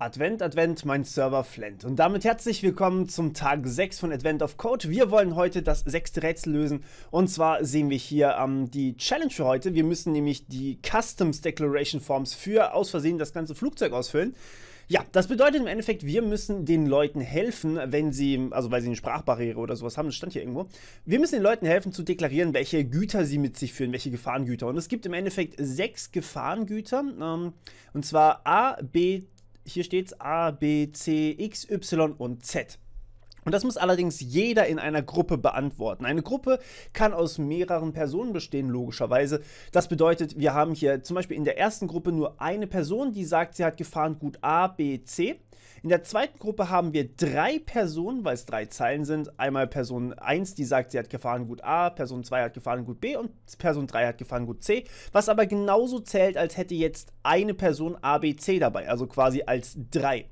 Advent, Advent, mein Server flennt. Und damit herzlich willkommen zum Tag 6 von Advent of Code. Wir wollen heute das sechste Rätsel lösen. Und zwar sehen wir hier ähm, die Challenge für heute. Wir müssen nämlich die Customs Declaration Forms für aus Versehen das ganze Flugzeug ausfüllen. Ja, das bedeutet im Endeffekt, wir müssen den Leuten helfen, wenn sie, also weil sie eine Sprachbarriere oder sowas haben, das stand hier irgendwo. Wir müssen den Leuten helfen zu deklarieren, welche Güter sie mit sich führen, welche Gefahrengüter. Und es gibt im Endeffekt sechs Gefahrengüter. Ähm, und zwar A, B, hier steht es A, B, C, X, Y und Z. Und das muss allerdings jeder in einer Gruppe beantworten. Eine Gruppe kann aus mehreren Personen bestehen, logischerweise. Das bedeutet, wir haben hier zum Beispiel in der ersten Gruppe nur eine Person, die sagt, sie hat Gefahrengut A, B, C. In der zweiten Gruppe haben wir drei Personen, weil es drei Zeilen sind. Einmal Person 1, die sagt, sie hat Gefahrengut A, Person 2 hat Gefahrengut B und Person 3 hat Gefahrengut C, was aber genauso zählt, als hätte jetzt eine Person A, B, C dabei, also quasi als drei.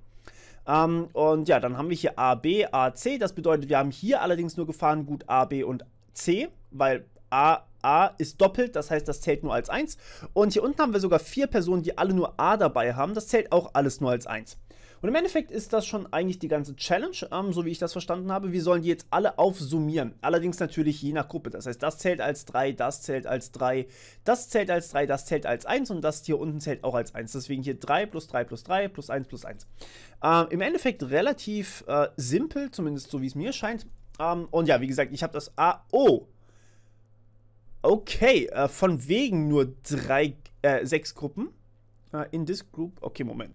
Ähm, und ja, dann haben wir hier A, B, A, C. Das bedeutet, wir haben hier allerdings nur Gefahrengut A, B und C, weil A, A ist doppelt, das heißt, das zählt nur als 1. Und hier unten haben wir sogar vier Personen, die alle nur A dabei haben. Das zählt auch alles nur als 1. Und im Endeffekt ist das schon eigentlich die ganze Challenge, ähm, so wie ich das verstanden habe. Wir sollen die jetzt alle aufsummieren. Allerdings natürlich je nach Gruppe. Das heißt, das zählt als 3, das zählt als 3, das zählt als 3, das zählt als 1 und das hier unten zählt auch als 1. Deswegen hier 3 plus 3 plus 3 plus 1 plus 1. Ähm, Im Endeffekt relativ äh, simpel, zumindest so wie es mir scheint. Ähm, und ja, wie gesagt, ich habe das A. Oh! Okay, äh, von wegen nur drei, äh, sechs Gruppen. Äh, in this group. Okay, Moment.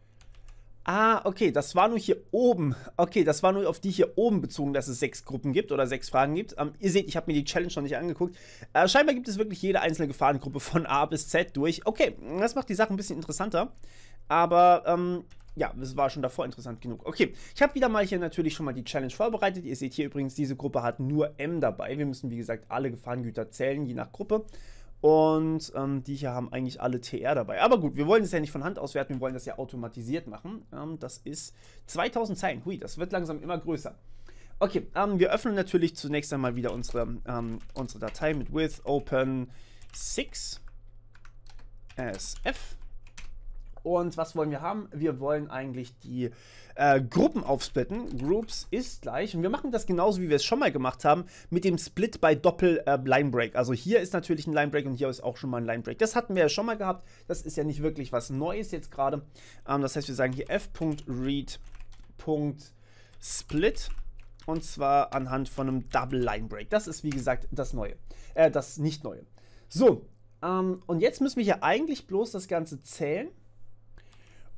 Ah, okay, das war nur hier oben. Okay, das war nur auf die hier oben bezogen, dass es sechs Gruppen gibt oder sechs Fragen gibt. Ähm, ihr seht, ich habe mir die Challenge noch nicht angeguckt. Äh, scheinbar gibt es wirklich jede einzelne Gefahrengruppe von A bis Z durch. Okay, das macht die Sache ein bisschen interessanter. Aber, ähm, ja, das war schon davor interessant genug. Okay, ich habe wieder mal hier natürlich schon mal die Challenge vorbereitet. Ihr seht hier übrigens, diese Gruppe hat nur M dabei. Wir müssen, wie gesagt, alle Gefahrengüter zählen, je nach Gruppe. Und ähm, die hier haben eigentlich alle TR dabei. Aber gut, wir wollen es ja nicht von Hand auswerten, wir wollen das ja automatisiert machen. Ähm, das ist 2000 Zeilen. Hui, das wird langsam immer größer. Okay, ähm, wir öffnen natürlich zunächst einmal wieder unsere, ähm, unsere Datei mit with open 6 sf. Und was wollen wir haben? Wir wollen eigentlich die äh, Gruppen aufsplitten. Groups ist gleich. Und wir machen das genauso, wie wir es schon mal gemacht haben, mit dem Split bei Doppel-Line-Break. Äh, also hier ist natürlich ein Line-Break und hier ist auch schon mal ein Line-Break. Das hatten wir ja schon mal gehabt. Das ist ja nicht wirklich was Neues jetzt gerade. Ähm, das heißt, wir sagen hier f.read.split. Und zwar anhand von einem Double-Line-Break. Das ist, wie gesagt, das Neue. Äh, das Nicht-Neue. So, ähm, und jetzt müssen wir hier eigentlich bloß das Ganze zählen.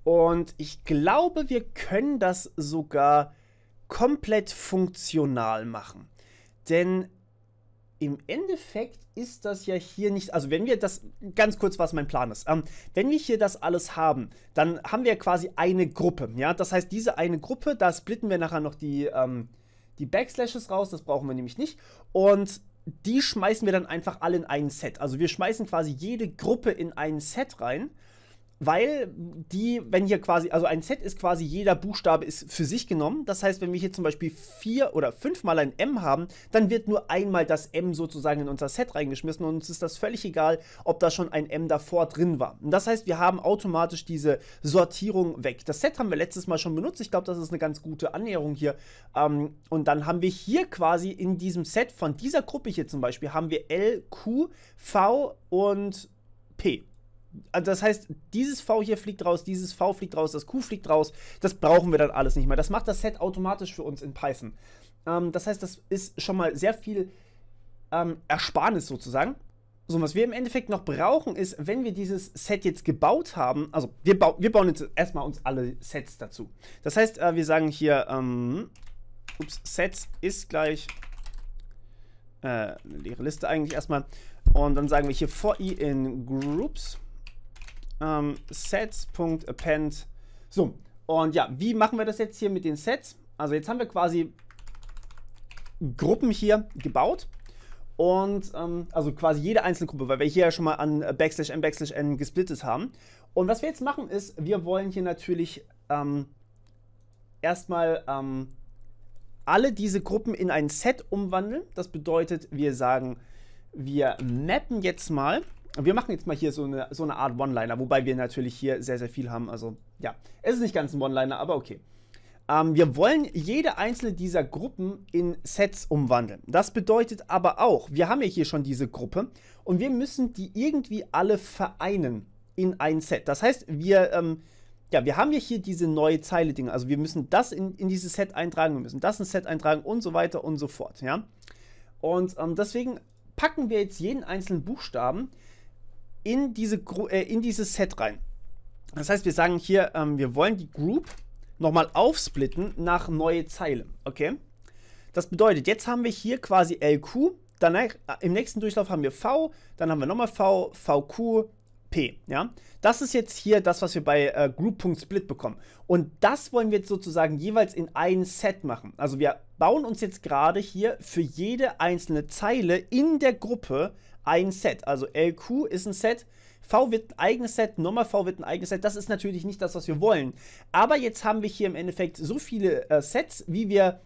Und ich glaube, wir können das sogar komplett funktional machen. Denn im Endeffekt ist das ja hier nicht, also wenn wir das, ganz kurz, was mein Plan ist, ähm, wenn wir hier das alles haben, dann haben wir quasi eine Gruppe, ja, das heißt, diese eine Gruppe, da splitten wir nachher noch die, ähm, die Backslashes raus, das brauchen wir nämlich nicht, und die schmeißen wir dann einfach alle in ein Set, also wir schmeißen quasi jede Gruppe in ein Set rein weil die, wenn hier quasi, also ein Set ist quasi jeder Buchstabe ist für sich genommen. Das heißt, wenn wir hier zum Beispiel vier oder fünfmal ein M haben, dann wird nur einmal das M sozusagen in unser Set reingeschmissen und uns ist das völlig egal, ob da schon ein M davor drin war. Und das heißt, wir haben automatisch diese Sortierung weg. Das Set haben wir letztes Mal schon benutzt. Ich glaube, das ist eine ganz gute Annäherung hier. Ähm, und dann haben wir hier quasi in diesem Set von dieser Gruppe hier zum Beispiel haben wir L, Q, V und P. Also das heißt, dieses V hier fliegt raus, dieses V fliegt raus, das Q fliegt raus. Das brauchen wir dann alles nicht mehr. Das macht das Set automatisch für uns in Python. Ähm, das heißt, das ist schon mal sehr viel ähm, Ersparnis sozusagen. So, was wir im Endeffekt noch brauchen, ist, wenn wir dieses Set jetzt gebaut haben, also wir, bau wir bauen jetzt erstmal uns alle Sets dazu. Das heißt, äh, wir sagen hier, ähm, ups, Sets ist gleich äh, eine leere Liste eigentlich erstmal. Und dann sagen wir hier for i in groups ähm, sets.append. So, und ja, wie machen wir das jetzt hier mit den Sets? Also jetzt haben wir quasi Gruppen hier gebaut. Und ähm, also quasi jede einzelne Gruppe, weil wir hier ja schon mal an Backslash n, Backslash n gesplittet haben. Und was wir jetzt machen ist, wir wollen hier natürlich ähm, erstmal ähm, alle diese Gruppen in ein Set umwandeln. Das bedeutet, wir sagen, wir mappen jetzt mal wir machen jetzt mal hier so eine, so eine Art One-Liner, wobei wir natürlich hier sehr, sehr viel haben. Also ja, es ist nicht ganz ein One-Liner, aber okay. Ähm, wir wollen jede einzelne dieser Gruppen in Sets umwandeln. Das bedeutet aber auch, wir haben ja hier schon diese Gruppe und wir müssen die irgendwie alle vereinen in ein Set. Das heißt, wir, ähm, ja, wir haben ja hier diese neue Zeile-Dinge. Also wir müssen das in, in dieses Set eintragen, wir müssen das in Set eintragen und so weiter und so fort. Ja? Und ähm, deswegen packen wir jetzt jeden einzelnen Buchstaben in, diese, äh, in dieses Set rein. Das heißt, wir sagen hier, ähm, wir wollen die Group nochmal aufsplitten nach neue Zeile. Okay? Das bedeutet, jetzt haben wir hier quasi LQ, dann äh, im nächsten Durchlauf haben wir V, dann haben wir nochmal V, VQ, P. Ja? Das ist jetzt hier das, was wir bei äh, Group.split bekommen. Und das wollen wir jetzt sozusagen jeweils in ein Set machen. Also wir bauen uns jetzt gerade hier für jede einzelne Zeile in der Gruppe ein Set. Also LQ ist ein Set, V wird ein eigenes Set, nochmal V wird ein eigenes Set. Das ist natürlich nicht das, was wir wollen. Aber jetzt haben wir hier im Endeffekt so viele äh, Sets, wie wir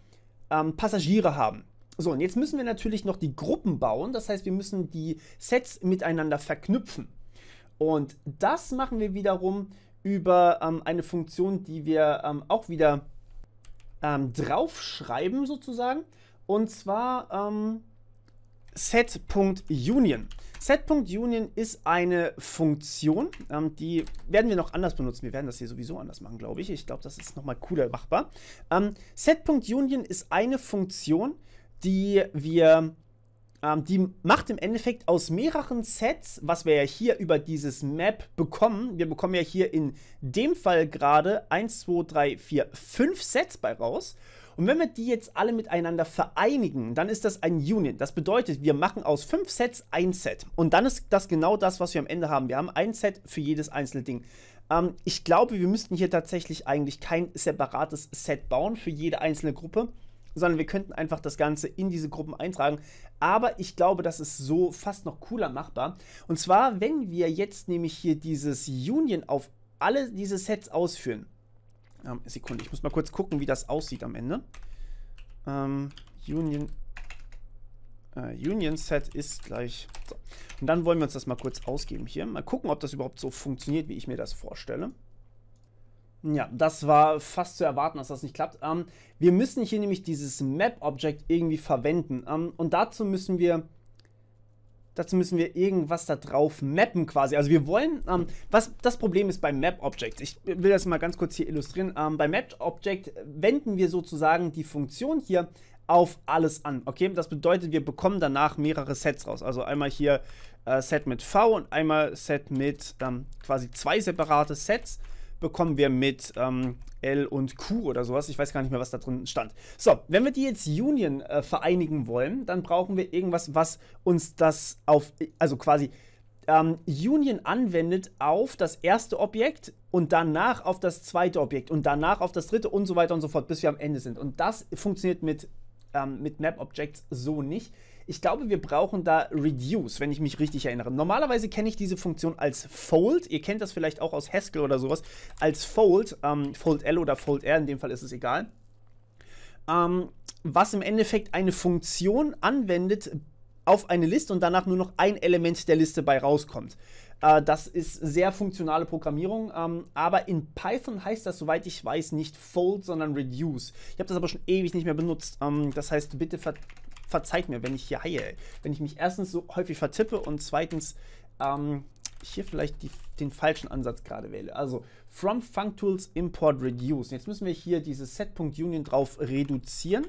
ähm, Passagiere haben. So, und jetzt müssen wir natürlich noch die Gruppen bauen. Das heißt, wir müssen die Sets miteinander verknüpfen. Und das machen wir wiederum über ähm, eine Funktion, die wir ähm, auch wieder ähm, draufschreiben sozusagen. Und zwar ähm, set.union. Set.union ist eine Funktion, ähm, die werden wir noch anders benutzen. Wir werden das hier sowieso anders machen, glaube ich. Ich glaube, das ist nochmal cooler machbar. Ähm, Set.union ist eine Funktion, die wir ähm, die macht im Endeffekt aus mehreren Sets, was wir ja hier über dieses Map bekommen. Wir bekommen ja hier in dem Fall gerade 1, 2, 3, 4, 5 Sets bei raus. Und wenn wir die jetzt alle miteinander vereinigen, dann ist das ein Union. Das bedeutet, wir machen aus fünf Sets ein Set. Und dann ist das genau das, was wir am Ende haben. Wir haben ein Set für jedes einzelne Ding. Ähm, ich glaube, wir müssten hier tatsächlich eigentlich kein separates Set bauen für jede einzelne Gruppe, sondern wir könnten einfach das Ganze in diese Gruppen eintragen. Aber ich glaube, das ist so fast noch cooler machbar. Und zwar, wenn wir jetzt nämlich hier dieses Union auf alle diese Sets ausführen, ähm, Sekunde, ich muss mal kurz gucken, wie das aussieht am Ende. Ähm, Union, äh, Union Set ist gleich. So. Und dann wollen wir uns das mal kurz ausgeben hier. Mal gucken, ob das überhaupt so funktioniert, wie ich mir das vorstelle. Ja, das war fast zu erwarten, dass das nicht klappt. Ähm, wir müssen hier nämlich dieses Map-Object irgendwie verwenden. Ähm, und dazu müssen wir Dazu müssen wir irgendwas da drauf mappen quasi. Also wir wollen, ähm, was das Problem ist beim Map Object. Ich will das mal ganz kurz hier illustrieren. Ähm, bei Map Object wenden wir sozusagen die Funktion hier auf alles an. Okay, das bedeutet, wir bekommen danach mehrere Sets raus. Also einmal hier äh, Set mit V und einmal Set mit ähm, quasi zwei separate Sets bekommen wir mit ähm, L und Q oder sowas. Ich weiß gar nicht mehr, was da drin stand. So, wenn wir die jetzt Union äh, vereinigen wollen, dann brauchen wir irgendwas, was uns das auf, also quasi ähm, Union anwendet auf das erste Objekt und danach auf das zweite Objekt und danach auf das dritte und so weiter und so fort, bis wir am Ende sind. Und das funktioniert mit, ähm, mit Map Objects so nicht. Ich glaube, wir brauchen da Reduce, wenn ich mich richtig erinnere. Normalerweise kenne ich diese Funktion als Fold. Ihr kennt das vielleicht auch aus Haskell oder sowas. Als Fold, ähm, Fold L oder Fold R, in dem Fall ist es egal. Ähm, was im Endeffekt eine Funktion anwendet auf eine Liste und danach nur noch ein Element der Liste bei rauskommt. Äh, das ist sehr funktionale Programmierung, ähm, aber in Python heißt das, soweit ich weiß, nicht Fold, sondern Reduce. Ich habe das aber schon ewig nicht mehr benutzt. Ähm, das heißt, bitte ver verzeiht mir, wenn ich hier heie, wenn ich mich erstens so häufig vertippe und zweitens ähm, hier vielleicht die, den falschen Ansatz gerade wähle. Also from functools import reduce. Jetzt müssen wir hier dieses set.union drauf reduzieren.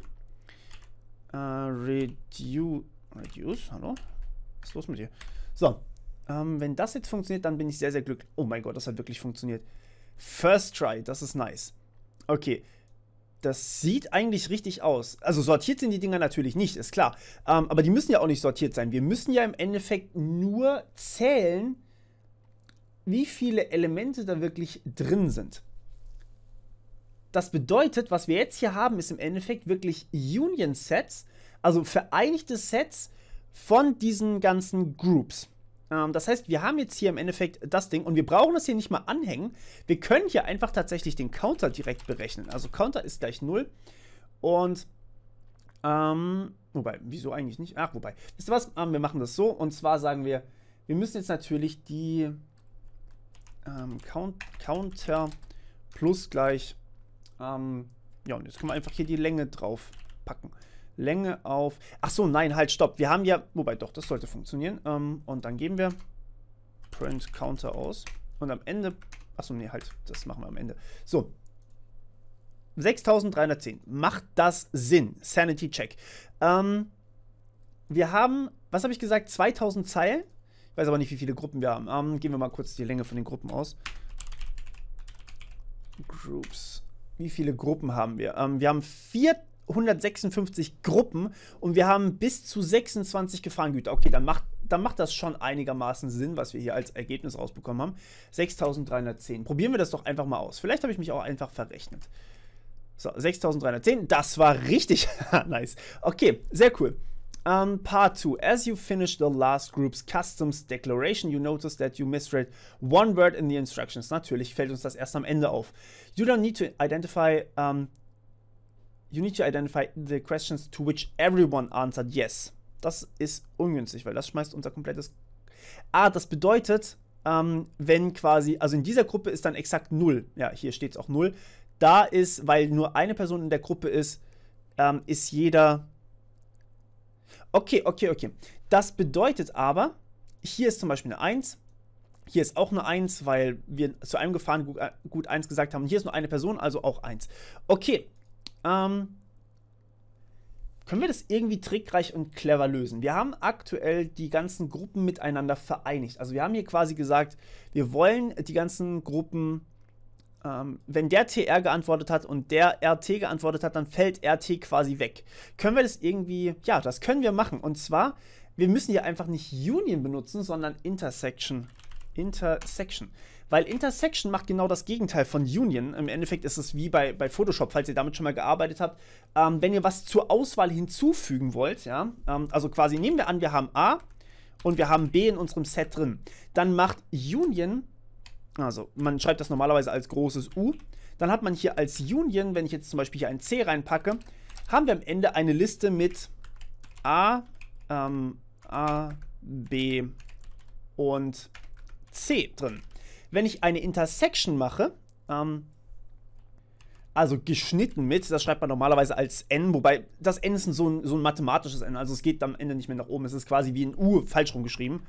Äh, redu reduce, hallo? Was ist los mit dir? So, ähm, wenn das jetzt funktioniert, dann bin ich sehr, sehr glücklich. Oh mein Gott, das hat wirklich funktioniert. First try, das ist nice. Okay, das sieht eigentlich richtig aus. Also sortiert sind die Dinger natürlich nicht, ist klar. Ähm, aber die müssen ja auch nicht sortiert sein. Wir müssen ja im Endeffekt nur zählen, wie viele Elemente da wirklich drin sind. Das bedeutet, was wir jetzt hier haben, ist im Endeffekt wirklich Union-Sets, also vereinigte Sets von diesen ganzen Groups. Ähm, das heißt, wir haben jetzt hier im Endeffekt das Ding und wir brauchen das hier nicht mal anhängen. Wir können hier einfach tatsächlich den Counter direkt berechnen. Also Counter ist gleich 0 und ähm, wobei, wieso eigentlich nicht? Ach, wobei. Wisst ihr was? Ähm, wir machen das so und zwar sagen wir, Wir müssen jetzt natürlich die ähm, Count, Counter plus gleich, ähm, ja, und jetzt können wir einfach hier die Länge drauf packen. Länge auf, ach so, nein, halt, stopp. Wir haben ja, wobei doch, das sollte funktionieren. Ähm, und dann geben wir Print Counter aus. Und am Ende, ach so, nee, halt, das machen wir am Ende. So, 6310. Macht das Sinn? Sanity Check. Ähm, wir haben, was habe ich gesagt? 2000 Zeilen. Ich weiß aber nicht, wie viele Gruppen wir haben. Ähm, gehen wir mal kurz die Länge von den Gruppen aus. Groups. Wie viele Gruppen haben wir? Ähm, wir haben 456 Gruppen und wir haben bis zu 26 Gefahrengüter. Okay, dann macht, dann macht das schon einigermaßen Sinn, was wir hier als Ergebnis rausbekommen haben. 6310. Probieren wir das doch einfach mal aus. Vielleicht habe ich mich auch einfach verrechnet. So, 6310. Das war richtig nice. Okay, sehr cool. Um, part 2. As you finish the last group's customs declaration, you notice that you misread one word in the instructions. Natürlich fällt uns das erst am Ende auf. You don't need to identify um, you need to identify the questions to which everyone answered yes. Das ist ungünstig, weil das schmeißt unser komplettes. Ah, das bedeutet, ähm, wenn quasi, also in dieser Gruppe ist dann exakt 0. Ja, hier steht es auch 0. Da ist, weil nur eine Person in der Gruppe ist, ähm, ist jeder Okay, okay, okay. Das bedeutet aber, hier ist zum Beispiel eine 1. Hier ist auch eine 1, weil wir zu einem Gefahren gut, äh, gut 1 gesagt haben. Hier ist nur eine Person, also auch 1. Okay. Ähm, können wir das irgendwie trickreich und clever lösen? Wir haben aktuell die ganzen Gruppen miteinander vereinigt. Also wir haben hier quasi gesagt, wir wollen die ganzen Gruppen ähm, wenn der TR geantwortet hat und der RT geantwortet hat, dann fällt RT quasi weg. Können wir das irgendwie, ja, das können wir machen. Und zwar, wir müssen hier einfach nicht Union benutzen, sondern Intersection. Intersection. Weil Intersection macht genau das Gegenteil von Union. Im Endeffekt ist es wie bei, bei Photoshop, falls ihr damit schon mal gearbeitet habt. Ähm, wenn ihr was zur Auswahl hinzufügen wollt, ja, ähm, also quasi nehmen wir an, wir haben A und wir haben B in unserem Set drin. Dann macht Union also, man schreibt das normalerweise als großes U. Dann hat man hier als Union, wenn ich jetzt zum Beispiel hier ein C reinpacke, haben wir am Ende eine Liste mit A, ähm, A, B und C drin. Wenn ich eine Intersection mache, ähm, also geschnitten mit, das schreibt man normalerweise als N, wobei das N ist so ein, so ein mathematisches N, also es geht am Ende nicht mehr nach oben, es ist quasi wie ein U falsch rumgeschrieben.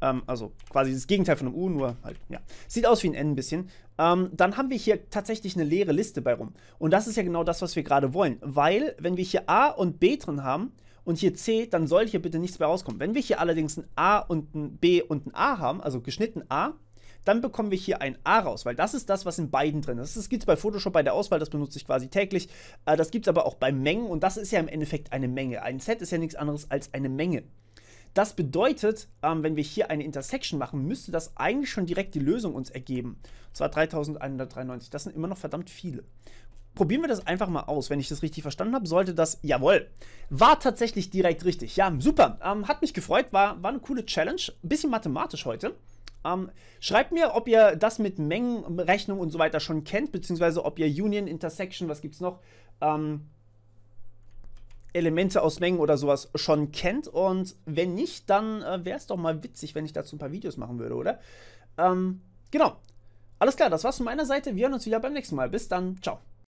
Ähm, also quasi das Gegenteil von einem U, nur halt, ja. Sieht aus wie ein N ein bisschen. Ähm, dann haben wir hier tatsächlich eine leere Liste bei rum. Und das ist ja genau das, was wir gerade wollen. Weil, wenn wir hier A und B drin haben und hier C, dann soll hier bitte nichts mehr rauskommen. Wenn wir hier allerdings ein A und ein B und ein A haben, also geschnitten A, dann bekommen wir hier ein A raus, weil das ist das, was in beiden drin ist. Das gibt es bei Photoshop bei der Auswahl, das benutze ich quasi täglich. Äh, das gibt es aber auch bei Mengen und das ist ja im Endeffekt eine Menge. Ein Set ist ja nichts anderes als eine Menge. Das bedeutet, ähm, wenn wir hier eine Intersection machen, müsste das eigentlich schon direkt die Lösung uns ergeben. Und zwar 3193. Das sind immer noch verdammt viele. Probieren wir das einfach mal aus. Wenn ich das richtig verstanden habe, sollte das, jawohl, war tatsächlich direkt richtig. Ja, super. Ähm, hat mich gefreut, war, war eine coole Challenge. bisschen mathematisch heute. Ähm, schreibt mir, ob ihr das mit Mengenrechnung und so weiter schon kennt, beziehungsweise ob ihr Union, Intersection, was gibt es noch, ähm, Elemente aus Mengen oder sowas schon kennt. Und wenn nicht, dann äh, wäre es doch mal witzig, wenn ich dazu ein paar Videos machen würde, oder? Ähm, genau. Alles klar, das war's von meiner Seite. Wir hören uns wieder beim nächsten Mal. Bis dann. Ciao.